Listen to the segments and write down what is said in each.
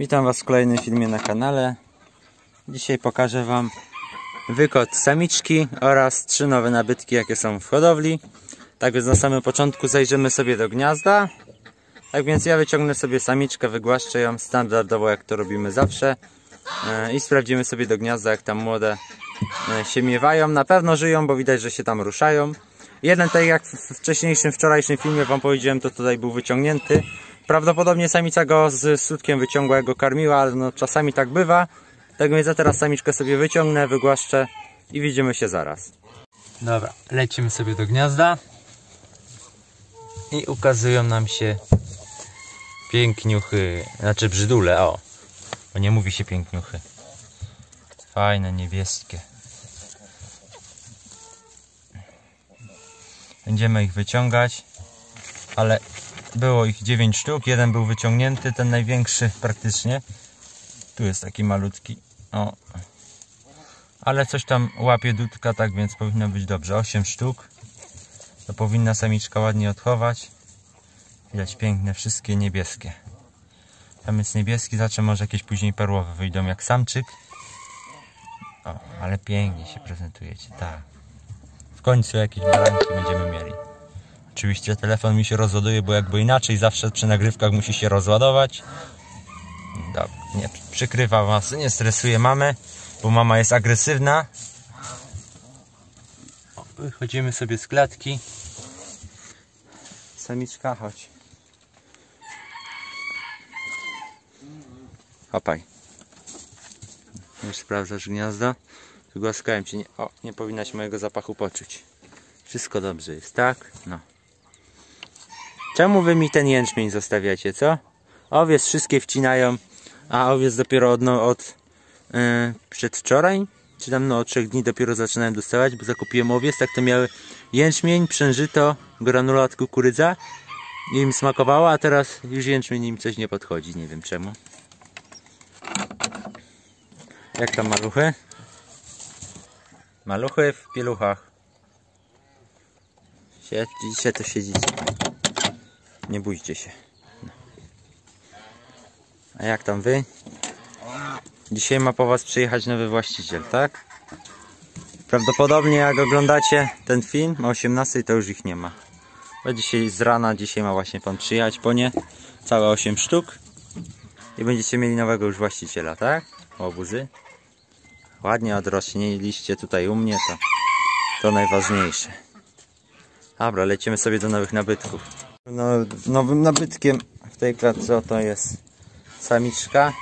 Witam Was w kolejnym filmie na kanale. Dzisiaj pokażę Wam wykot samiczki oraz trzy nowe nabytki jakie są w hodowli. Tak więc na samym początku zajrzymy sobie do gniazda. Tak więc ja wyciągnę sobie samiczkę, wygłaszczę ją standardowo jak to robimy zawsze. E, I sprawdzimy sobie do gniazda jak tam młode e, się miewają. Na pewno żyją, bo widać, że się tam ruszają. Jeden, tak jak w wcześniejszym, wczorajszym filmie Wam powiedziałem, to tutaj był wyciągnięty. Prawdopodobnie samica go z sutkiem wyciągła, jak go karmiła, ale no czasami tak bywa. Tak więc ja teraz samiczkę sobie wyciągnę, wygłaszczę i widzimy się zaraz. Dobra, lecimy sobie do gniazda. I ukazują nam się piękniuchy, znaczy brzydule, o. Bo nie mówi się piękniuchy. Fajne, niebieskie. Będziemy ich wyciągać, ale było ich 9 sztuk, jeden był wyciągnięty, ten największy praktycznie. Tu jest taki malutki, o. Ale coś tam łapie dudka, tak więc powinno być dobrze. 8 sztuk. To powinna samiczka ładnie odchować. Widać piękne, wszystkie niebieskie. Tam jest niebieski, zaczę może jakieś później perłowe wyjdą jak samczyk. O, ale pięknie się prezentujecie, tak. W końcu jakieś baranki będziemy mieli. Oczywiście telefon mi się rozładuje, bo jakby inaczej zawsze przy nagrywkach musi się rozładować. Dobra, nie przykrywa was, nie stresuje mamę, bo mama jest agresywna. Wychodzimy sobie z klatki. Samiczka, chodź. Hopaj. Już sprawdzasz gniazdo. Wygłaskałem cię. Nie, o, nie powinnaś mojego zapachu poczuć. Wszystko dobrze jest, tak? No. Czemu wy mi ten jęczmień zostawiacie, co? Owiec wszystkie wcinają, a owiec dopiero od, no, od yy, przedwczoraj, czy tam no od trzech dni dopiero zaczynałem dostawać, bo zakupiłem owiec, tak to miały jęczmień, przężyto, granulat kukurydza im smakowało, a teraz już jęczmień im coś nie podchodzi, nie wiem czemu. Jak tam maluchy? Maluchy w pieluchach. Siedzicie, to siedzicie. Nie bójcie się. A jak tam wy? Dzisiaj ma po was przyjechać nowy właściciel, tak? Prawdopodobnie jak oglądacie ten film o 18 to już ich nie ma. Bo dzisiaj z rana, dzisiaj ma właśnie pan przyjechać po nie. Całe 8 sztuk. I będziecie mieli nowego już właściciela, tak? Łobuzy. Ładnie odrośniliście tutaj u mnie, to, to najważniejsze. Dobra, lecimy sobie do nowych nabytków. No, nowym nabytkiem w tej klatce oto jest samiczka.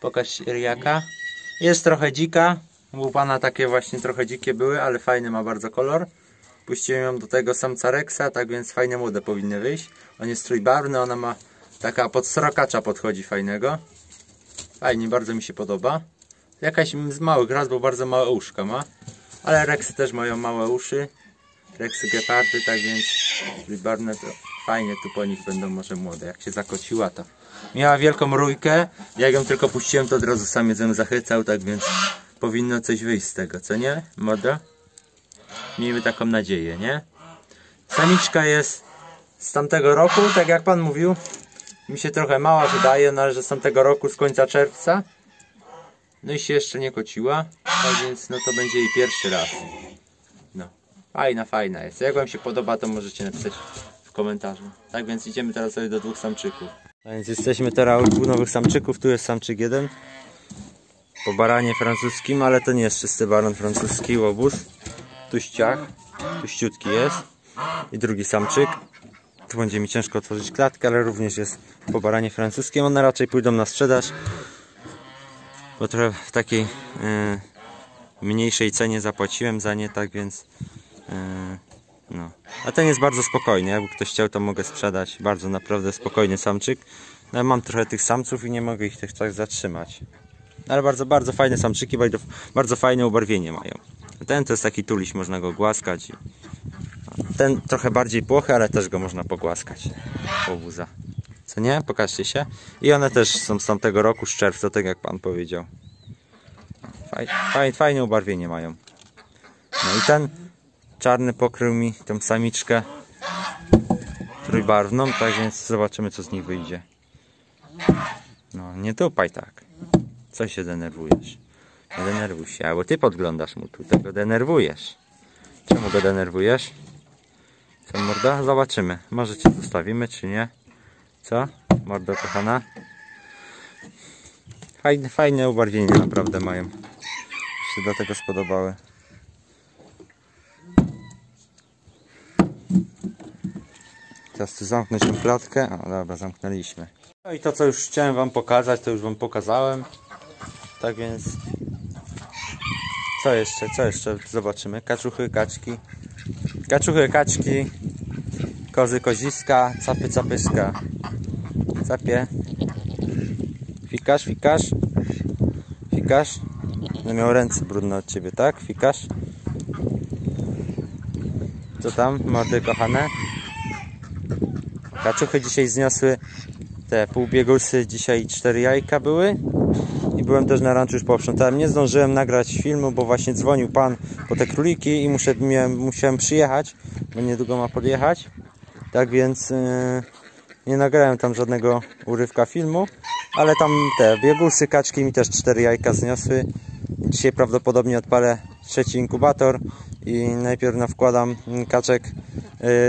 Pokaż ryjaka. Jest trochę dzika. U pana takie właśnie trochę dzikie były, ale fajny ma bardzo kolor. Puściłem ją do tego samca Rexa, tak więc fajne młode powinny wyjść. On jest trójbarwny, ona ma taka pod srokacza podchodzi fajnego. Fajnie, bardzo mi się podoba. Jakaś z małych raz, bo bardzo małe uszka ma. Ale Rexy też mają małe uszy. Rexy gepardy, tak więc trójbarwne to fajnie tu po nich będą może młode. Jak się zakociła to. Miała wielką rójkę. Jak ją tylko puściłem to od razu sam ją zachwycał, tak więc powinno coś wyjść z tego, co nie? Moda? Miejmy taką nadzieję, nie? Samiczka jest z tamtego roku, tak jak pan mówił. Mi się trochę mała wydaje, no ale że z tamtego roku, z końca czerwca. No i się jeszcze nie kociła, tak więc no to będzie jej pierwszy raz. Fajna, fajna jest. Jak wam się podoba, to możecie napisać w komentarzu. Tak więc idziemy teraz sobie do dwóch samczyków. A więc jesteśmy teraz u nowych samczyków. Tu jest samczyk jeden. Po baranie francuskim, ale to nie jest czysty baran francuski, łobuz. Tu ściach, tu ściutki jest. I drugi samczyk. Tu będzie mi ciężko otworzyć klatkę, ale również jest po baranie francuskim. One raczej pójdą na sprzedaż bo trochę w takiej e, mniejszej cenie zapłaciłem za nie, tak więc no. A ten jest bardzo spokojny, jakby ktoś chciał to mogę sprzedać, bardzo naprawdę spokojny samczyk. No, mam trochę tych samców i nie mogę ich tych tak zatrzymać. Ale bardzo, bardzo fajne samczyki, bardzo, bardzo fajne ubarwienie mają. Ten to jest taki tuliś, można go głaskać. Ten trochę bardziej płochy, ale też go można pogłaskać. Łobuza. Co nie? Pokażcie się. I one też są z tamtego roku, z czerwca, tak jak pan powiedział. Faj, faj, fajne ubarwienie mają. No i ten czarny pokrył mi tą samiczkę trójbarwną, tak więc zobaczymy co z nich wyjdzie. No, nie tupaj tak. Co się denerwujesz? Nie denerwuj się, albo ty podglądasz mu tu, tego denerwujesz. Czemu go denerwujesz? Co, morda? Zobaczymy. Może cię zostawimy, czy nie? Co? Mordo kochana? Fajne, fajne ubarwienia naprawdę mają. Mi się do tego spodobały. Teraz tu zamknąć tę klatkę. O dobra, zamknęliśmy. No i to co już chciałem wam pokazać, to już wam pokazałem. Tak więc... Co jeszcze? Co jeszcze zobaczymy? Kaczuchy, kaczki. Kaczuchy, kaczki. Kozy, koziska. Capy, capyska. Capie. Fikasz, fikasz. Fikasz. No miał ręce brudne od ciebie, tak? Fikasz. Co tam, mordy kochane? Kaczuchy dzisiaj zniosły te półbiegusy, dzisiaj cztery jajka były i byłem też na ranczu już posprzątałem. Nie zdążyłem nagrać filmu, bo właśnie dzwonił pan po te króliki i muszę, miałem, musiałem przyjechać, bo niedługo ma podjechać. Tak więc yy, nie nagrałem tam żadnego urywka filmu, ale tam te biegusy, kaczki mi też cztery jajka zniosły. Dzisiaj prawdopodobnie odpalę trzeci inkubator i najpierw nawkładam kaczek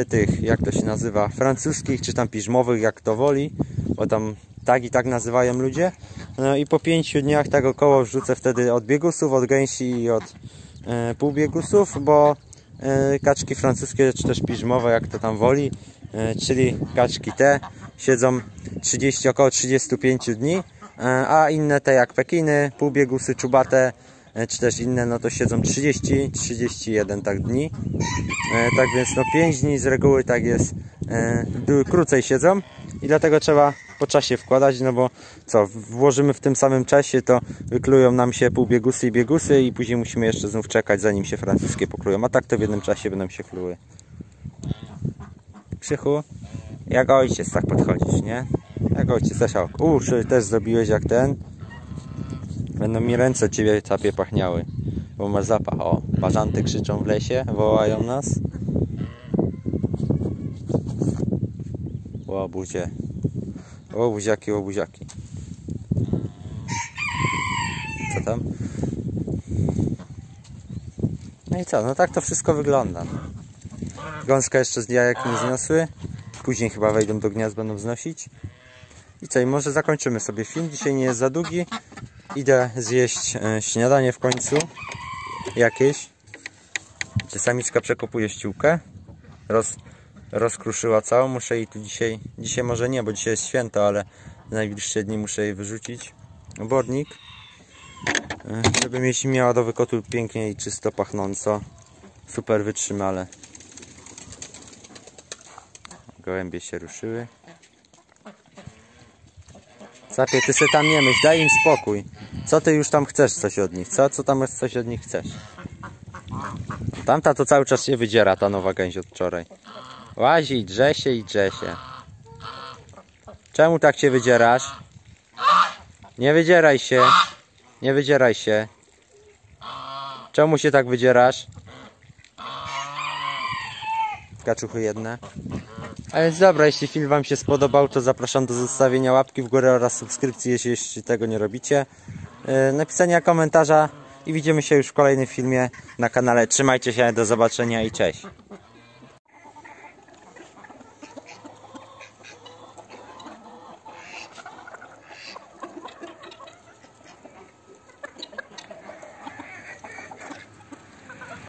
tych, jak to się nazywa, francuskich czy tam piżmowych, jak to woli, bo tam tak i tak nazywają ludzie. No i po pięciu dniach tak około wrzucę wtedy od biegusów, od gęsi i od y, półbiegusów, bo y, kaczki francuskie czy też piżmowe, jak to tam woli, czyli kaczki te siedzą 30, około 35 dni, a inne te jak pekiny, półbiegusy, czubate, e, czy też inne, no to siedzą 30-31 tak dni. E, tak więc no 5 dni z reguły tak jest, e, krócej siedzą i dlatego trzeba po czasie wkładać, no bo co, włożymy w tym samym czasie, to wyklują nam się półbiegusy i biegusy i później musimy jeszcze znów czekać, zanim się francuskie poklują, a tak to w jednym czasie będą się kluły. Krzychu, jak ojciec tak podchodzisz, nie? Jak ojciec też. Uszy też zrobiłeś jak ten. Będą mi ręce ciebie capie pachniały. Bo masz zapach. O, bażanty krzyczą w lesie, wołają nas. O, buzie. O, o. Co tam? No i co? No tak to wszystko wygląda. Gąska jeszcze z jajek nie zniosły. Później chyba wejdą do gniazd, będą wznosić. I co? I może zakończymy sobie film. Dzisiaj nie jest za długi. Idę zjeść e, śniadanie w końcu. Jakieś. Czy samiczka przekopuje ściółkę. Roz, rozkruszyła całą. Muszę jej tu dzisiaj... Dzisiaj może nie, bo dzisiaj jest święto, ale najbliższe dni muszę jej wyrzucić. Obornik. E, Żeby mieć miała do wykotu pięknie i czysto pachnąco. Super wytrzymale. Gołębie się ruszyły. Zapie, ty se tam nie myśl, daj im spokój. Co ty już tam chcesz coś od nich? Co? Co tam coś od nich chcesz? Tamta to cały czas się wydziera, ta nowa gęś od wczoraj. Łazi drze się i drze się. Czemu tak się wydzierasz? Nie wydzieraj się. Nie wydzieraj się. Czemu się tak wydzierasz? Kaczuchy jedne. A więc dobra, jeśli film Wam się spodobał, to zapraszam do zostawienia łapki w górę oraz subskrypcji, jeśli jeszcze tego nie robicie. Yy, Napisania komentarza i widzimy się już w kolejnym filmie na kanale. Trzymajcie się, do zobaczenia i cześć.